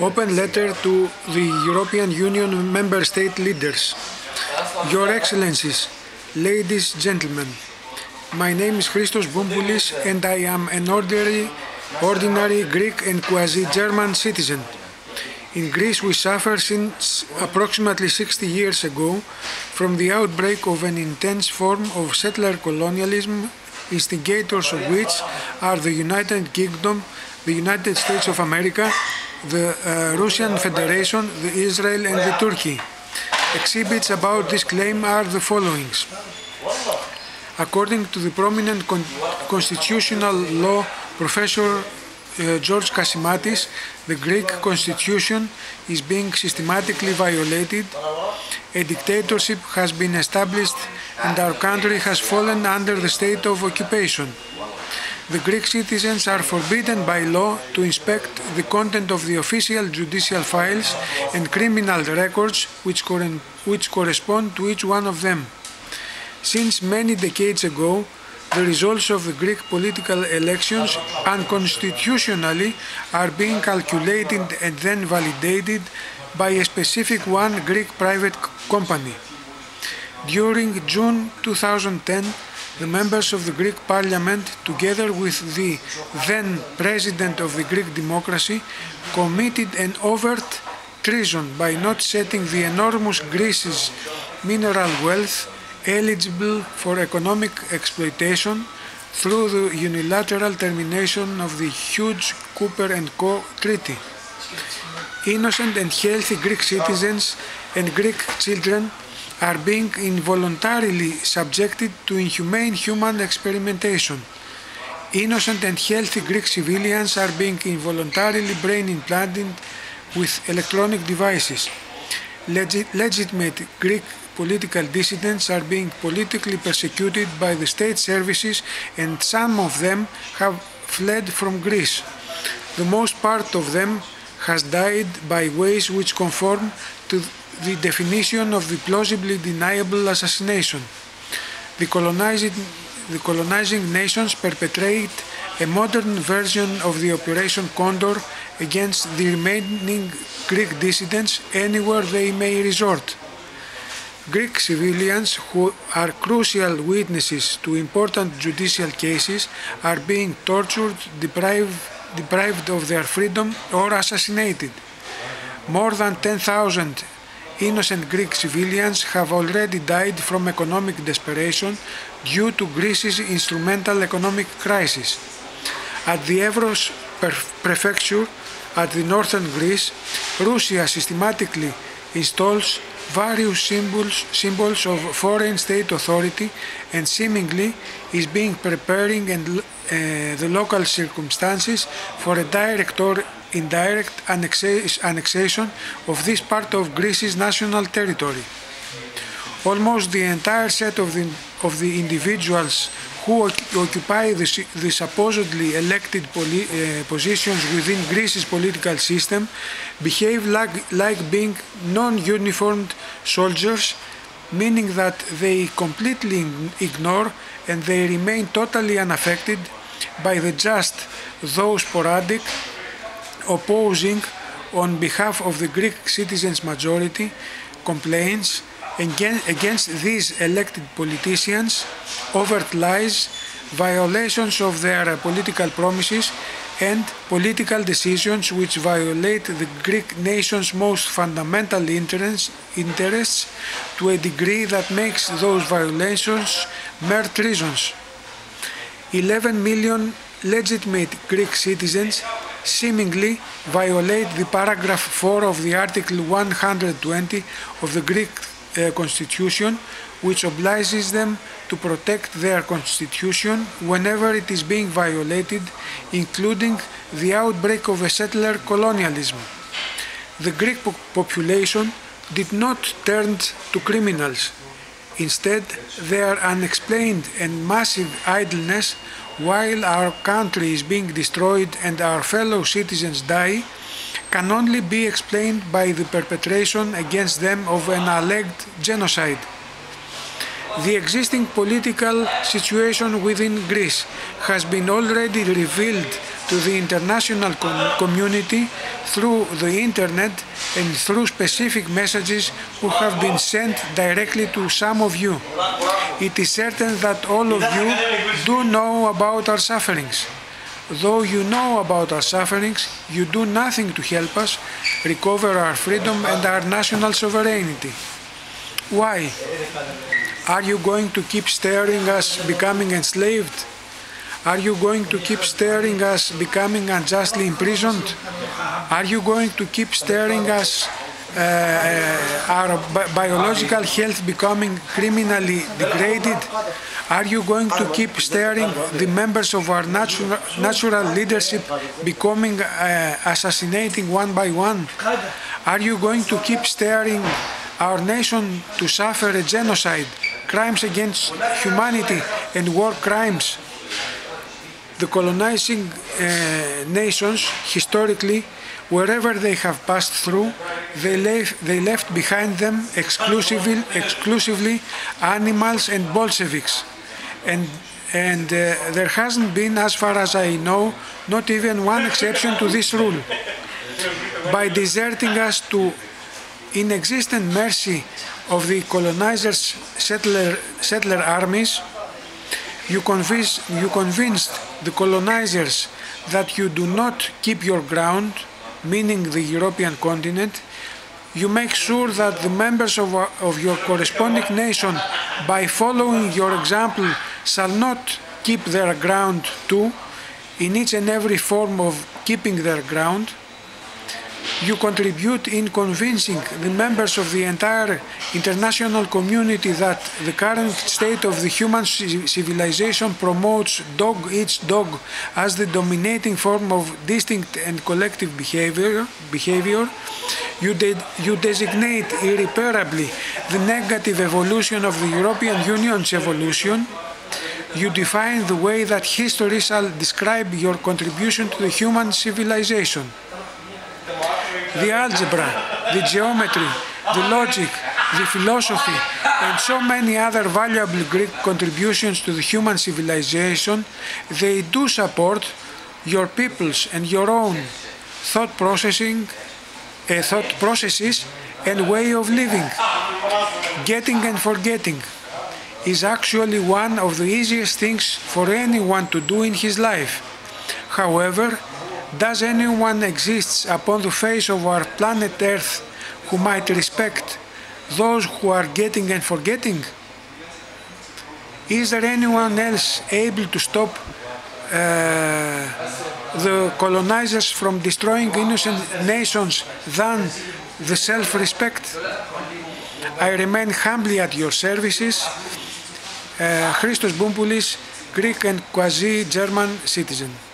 Open letter to the European Union member state leaders. Your Excellencies, ladies, and gentlemen, my name is Christos Boumpoulis and I am an ordinary, ordinary Greek and quasi-German citizen. In Greece we suffer since approximately 60 years ago from the outbreak of an intense form of settler colonialism, instigators of which are the United Kingdom, the United States of America, the uh, Russian Federation, the Israel and the Turkey. Exhibits about this claim are the following. According to the prominent con constitutional law professor uh, George Kasimatis, the Greek constitution is being systematically violated, a dictatorship has been established and our country has fallen under the state of occupation. The Greek citizens are forbidden by law to inspect the content of the official judicial files and criminal records which, cor- which correspond to each one of them. Since many decades ago, the results of the Greek political elections unconstitutionally are being calculated and then validated by a specific one Greek private company. During June 2010, the members of the Greek parliament, together with the then president of the Greek democracy, committed an overt treason by not setting the enormous Greece's mineral wealth eligible for economic exploitation through the unilateral termination of the huge Cooper and Co. Treaty. Innocent and healthy Greek citizens and Greek children are being involuntarily subjected to inhumane human experimentation. Innocent and healthy Greek civilians are being involuntarily brain implanted with electronic devices. Legi legitimate Greek political dissidents are being politically persecuted by the state services and some of them have fled from Greece. The most part of them has died by ways which conform to the definition of the plausibly deniable assassination. The colonizing, the colonizing nations perpetrate a modern version of the Operation Condor against the remaining Greek dissidents anywhere they may resort. Greek civilians who are crucial witnesses to important judicial cases are being tortured, deprived, deprived of their freedom or assassinated. More than 10,000 innocent Greek civilians have already died from economic desperation due to Greece's instrumental economic crisis. At the Evros prefecture, at the northern Greece, Russia systematically installs various symbols, symbols of foreign state authority and seemingly is being preparing and, uh, the local circumstances for a direct or indirect annexation of this part of Greece's national territory. Almost the entire set of the, of the individuals who occupy the, the supposedly elected poli, uh, positions within Greece's political system behave like, like being non-uniformed soldiers, meaning that they completely ignore and they remain totally unaffected by the just, though sporadic, opposing on behalf of the Greek citizens majority complaints against these elected politicians, overt lies, violations of their political promises, and political decisions which violate the Greek nation's most fundamental interests, to a degree that makes those violations mere treasons. 11 million legitimate Greek citizens seemingly violate the paragraph 4 of the Article 120 of the Greek uh, constitution which obliges them to protect their constitution whenever it is being violated, including the outbreak of a settler colonialism. The Greek po population did not turn to criminals. Instead, their unexplained and massive idleness while our country is being destroyed and our fellow citizens die can only be explained by the perpetration against them of an alleged genocide. The existing political situation within Greece has been already revealed to the international com community through the internet and through specific messages who have been sent directly to some of you. It is certain that all of you do know about our sufferings. Though you know about our sufferings, you do nothing to help us recover our freedom and our national sovereignty. Why? Are you going to keep staring us becoming enslaved? Are you going to keep staring us becoming unjustly imprisoned? Are you going to keep staring us uh, our bi biological health becoming criminally degraded? Are you going to keep staring the members of our natural, natural leadership becoming uh, assassinating one by one? Are you going to keep staring our nation to suffer a genocide, crimes against humanity and war crimes? The colonizing uh, nations historically wherever they have passed through, they, they left behind them exclusively, exclusively animals and Bolsheviks. And, and uh, there hasn't been, as far as I know, not even one exception to this rule. By deserting us to inexistent mercy of the colonizers' settler, settler armies, you, convince, you convinced the colonizers that you do not keep your ground meaning the European continent, you make sure that the members of, of your corresponding nation, by following your example, shall not keep their ground too, in each and every form of keeping their ground. You contribute in convincing the members of the entire international community that the current state of the human civilization promotes dog eats dog as the dominating form of distinct and collective behavior. behavior. You, de you designate irreparably the negative evolution of the European Union's evolution. You define the way that history shall describe your contribution to the human civilization the algebra, the geometry, the logic, the philosophy, and so many other valuable Greek contributions to the human civilization, they do support your people's and your own thought processing, uh, thought processes and way of living. Getting and forgetting is actually one of the easiest things for anyone to do in his life. However, does anyone exist upon the face of our planet Earth who might respect those who are getting and forgetting? Is there anyone else able to stop uh, the colonizers from destroying innocent nations than the self-respect? I remain humbly at your services. Uh, Christos Boumpoulis, Greek and quasi-German citizen.